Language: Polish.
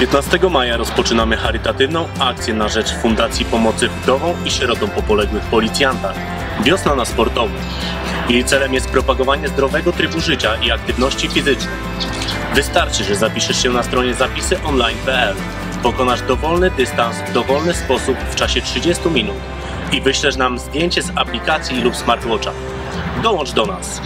15 maja rozpoczynamy charytatywną akcję na rzecz Fundacji Pomocy Wdowom i Sierotom po poległych policjantach. Wiosna na sportowym. Jej celem jest propagowanie zdrowego trybu życia i aktywności fizycznej. Wystarczy, że zapiszesz się na stronie zapisyonline.pl, pokonasz dowolny dystans w dowolny sposób w czasie 30 minut i wyślesz nam zdjęcie z aplikacji lub smartwatcha. Dołącz do nas!